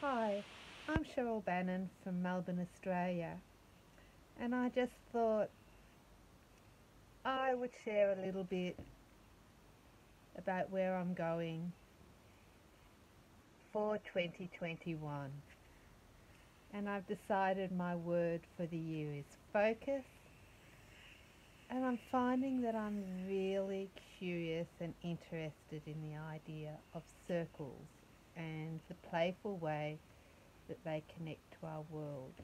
Hi, I'm Cheryle Bannon from Melbourne, Australia, and I just thought I would share a little bit about where I'm going for 2021. And I've decided my word for the year is focus. And I'm finding that I'm really curious and interested in the idea of circles and the playful way that they connect to our world.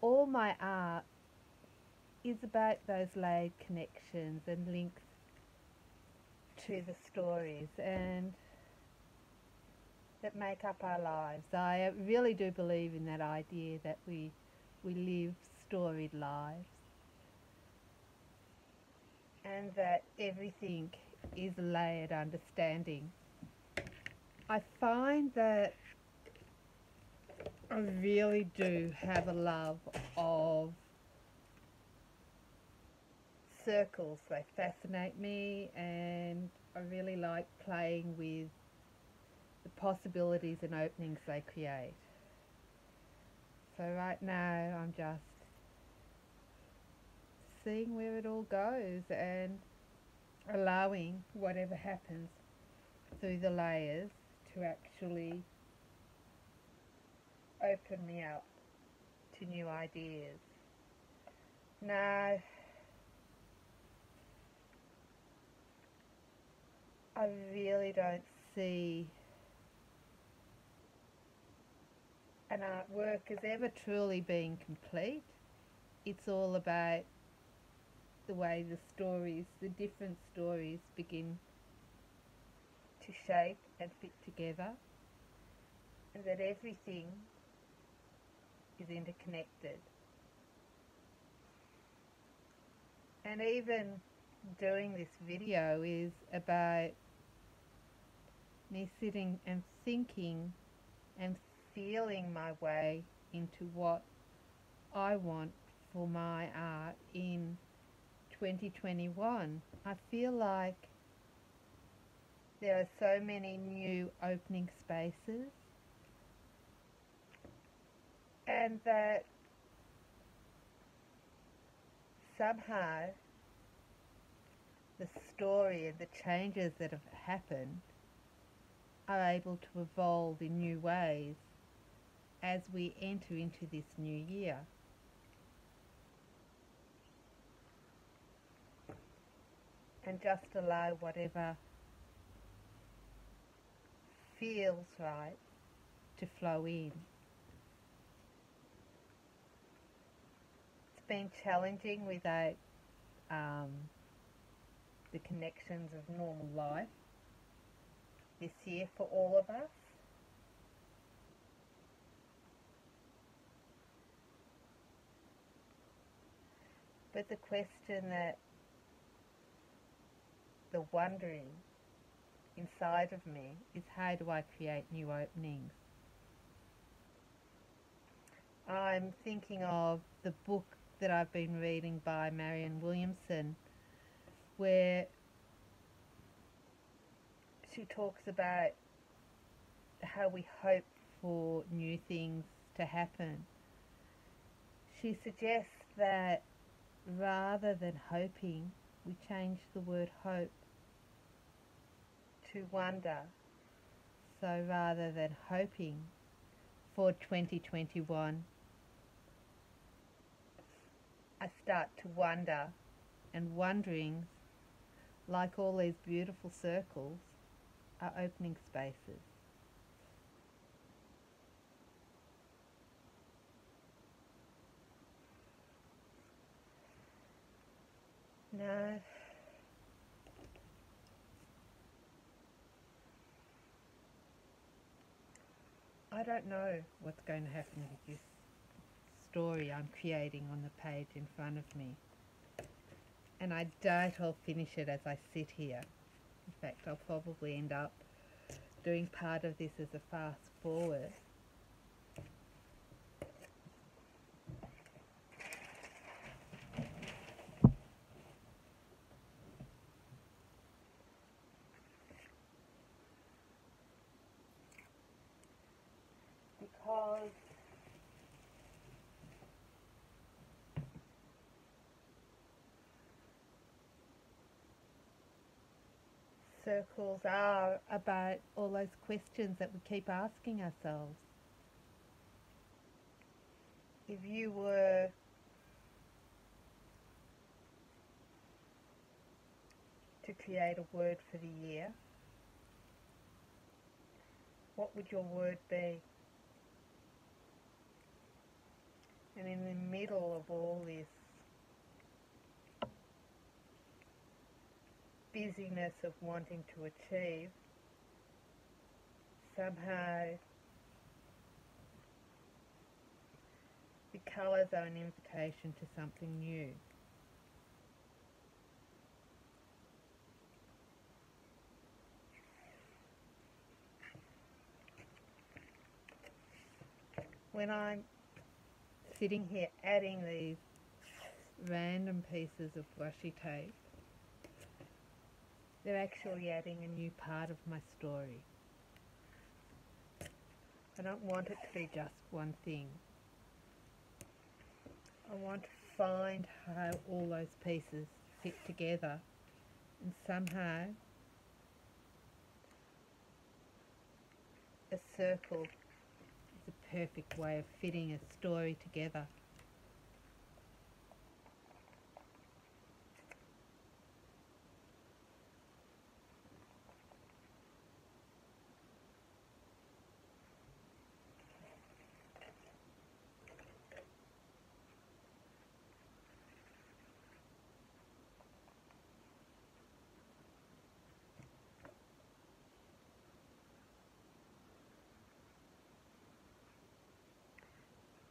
All my art is about those layered connections and links to the stories and that make up our lives. I really do believe in that idea that we we live storied lives and that everything is layered understanding. I find that I really do have a love of circles. They fascinate me and I really like playing with the possibilities and openings they create. So right now I'm just seeing where it all goes and allowing whatever happens through the layers to actually open me up to new ideas. Now, I really don't see an artwork as ever truly being complete. It's all about the way the stories, the different stories begin to shape and fit together and that everything is interconnected. And even doing this video is about me sitting and thinking and feeling my way into what I want for my art in 2021. I feel like there are so many new opening spaces and that somehow the story and the changes that have happened are able to evolve in new ways as we enter into this new year. And just allow whatever feels right to flow in. It's been challenging without um, the connections of normal life this year for all of us. But the question that the wondering inside of me is how do I create new openings? I'm thinking of the book that I've been reading by Marianne Williamson where she talks about how we hope for new things to happen. She suggests that rather than hoping, we change the word hope to wonder. So rather than hoping for 2021, I start to wonder, and wonderings, like all these beautiful circles, are opening spaces. No. I don't know what's going to happen with this story I'm creating on the page in front of me. And I doubt I'll finish it as I sit here. In fact, I'll probably end up doing part of this as a fast forward. because circles are about all those questions that we keep asking ourselves. If you were to create a word for the year, what would your word be? And in the middle of all this busyness of wanting to achieve, somehow the colours are an invitation to something new. When I'm sitting here adding these random pieces of washi tape, they're actually adding a new part of my story. I don't want it to be just one thing. I want to find how all those pieces fit together and somehow a circle is a perfect way of fitting a story together.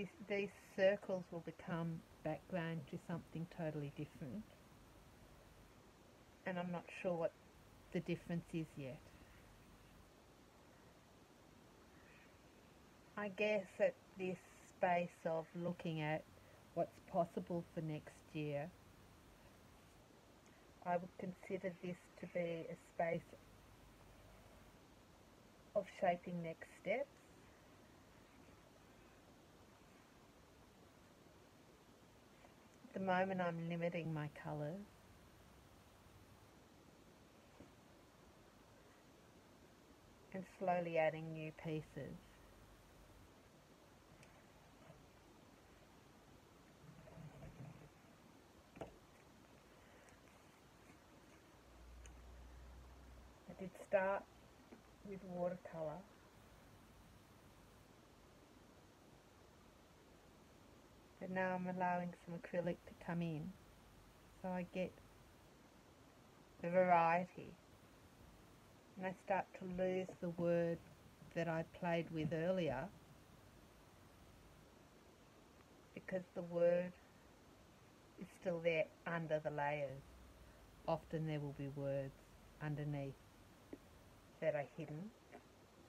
These, these circles will become background to something totally different. And I'm not sure what the difference is yet. I guess at this space of looking at what's possible for next year, I would consider this to be a space of shaping next steps the moment I'm limiting my colours. And slowly adding new pieces. I did start with watercolour now I'm allowing some acrylic to come in so I get the variety and I start to lose the word that I played with earlier because the word is still there under the layers. Often there will be words underneath that are hidden,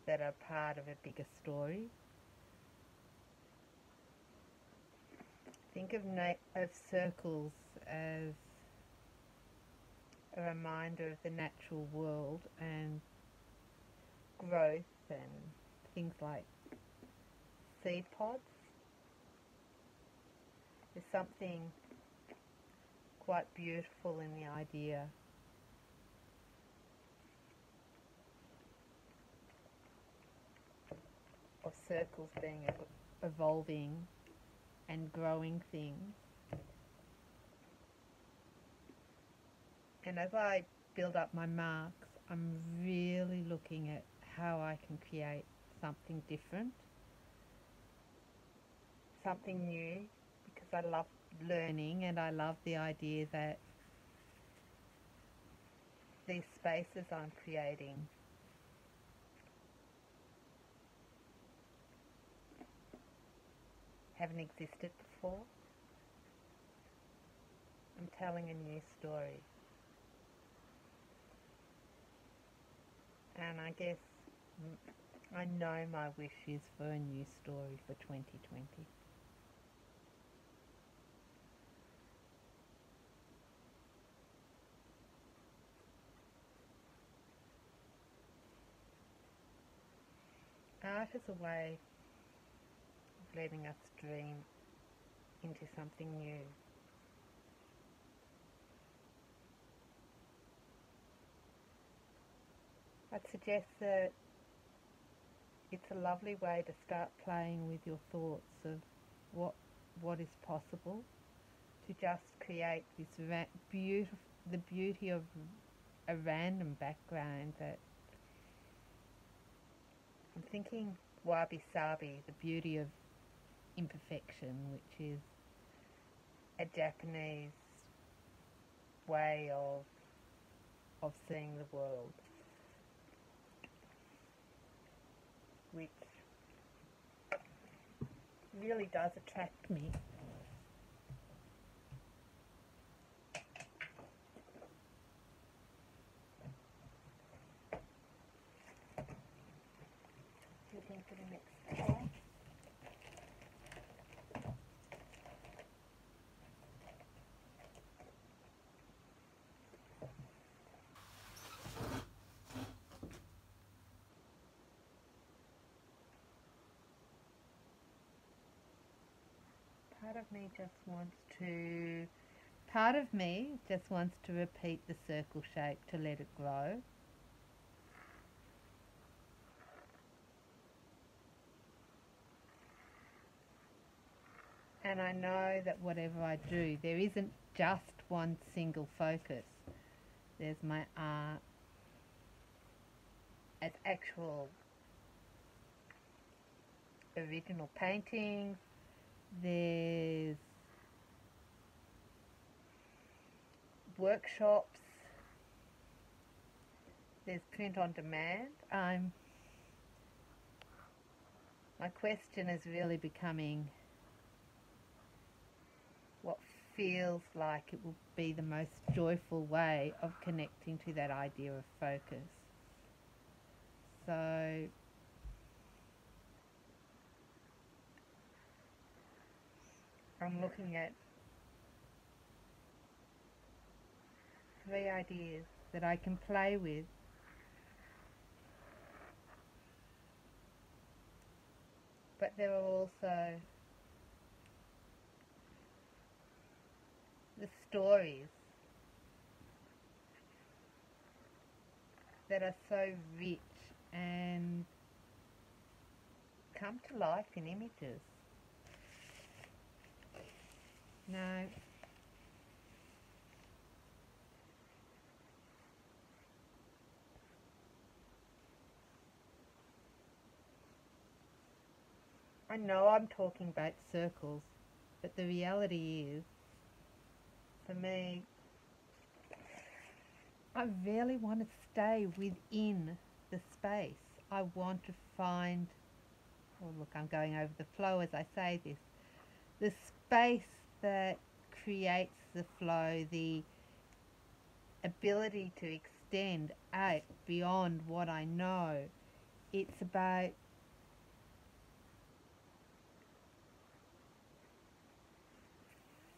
that are part of a bigger story. Think of, of circles as a reminder of the natural world and growth and things like seed pods. There's something quite beautiful in the idea of circles being evolving and growing things. And as I build up my marks, I'm really looking at how I can create something different, something new, because I love learning and I love the idea that these spaces I'm creating haven't existed before. I'm telling a new story. And I guess I know my wish is for a new story for 2020. Art is a way letting us dream into something new. I'd suggest that it's a lovely way to start playing with your thoughts of what what is possible to just create this ra- beautiful the beauty of a random background that I'm thinking wabi sabi the beauty of imperfection which is a Japanese way of of seeing the world which really does attract me. Looking for the next colour. Part of me just wants to. Part of me just wants to repeat the circle shape to let it grow. And I know that whatever I do, there isn't just one single focus. There's my art as actual original paintings, there's workshops, there's print on demand. I'm my question is really becoming what feels like it will be the most joyful way of connecting to that idea of focus. So I'm looking at three ideas that I can play with. But there are also the stories that are so rich and come to life in images. No. I know I'm talking about circles, but the reality is, for me, I really want to stay within the space. I want to find, oh look, I'm going over the flow as I say this, the space that creates the flow, the ability to extend out beyond what I know. It's about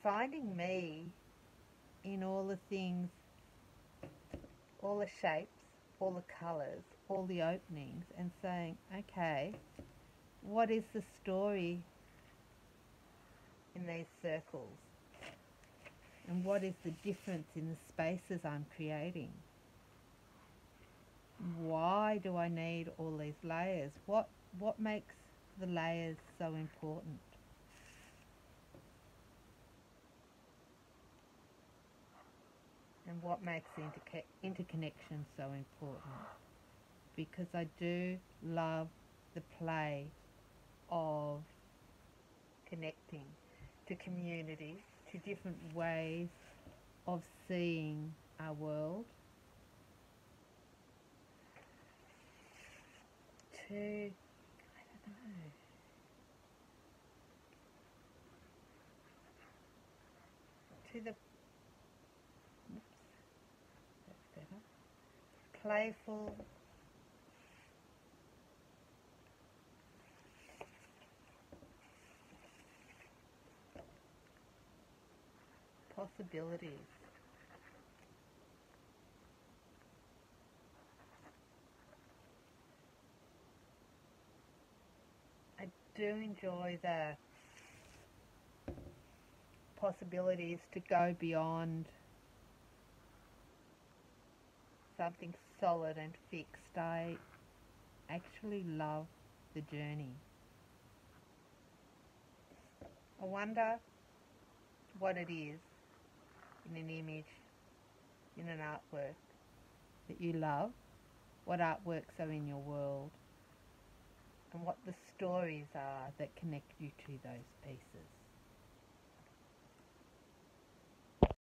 finding me in all the things, all the shapes, all the colours, all the openings, and saying, okay, what is the story in these circles? And what is the difference in the spaces I'm creating? Why do I need all these layers? What what makes the layers so important? And what makes the interca- interconnection so important? Because I do love the play of connecting to communities, to different ways of seeing our world, to, I don't know, to the, oops, that's better, playful, possibilities. I do enjoy the possibilities to go beyond something solid and fixed. I actually love the journey. I wonder what it is in an image, in an artwork that you love, what artworks are in your world, and what the stories are that connect you to those pieces.